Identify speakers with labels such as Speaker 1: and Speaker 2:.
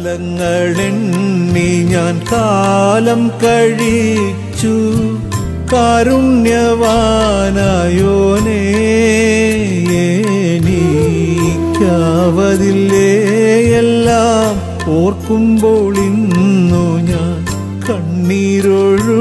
Speaker 1: കാലങ്ങളെണ്ണി ഞാൻ കാലം കഴിച്ചു. കാരുണ്യവാനായോനേ നീക്കാവതില്ലേ എല്ലാം ഓർക്കുമ്പോൾ ഇന്നു ഞാൻ കണ്ണീരൊഴു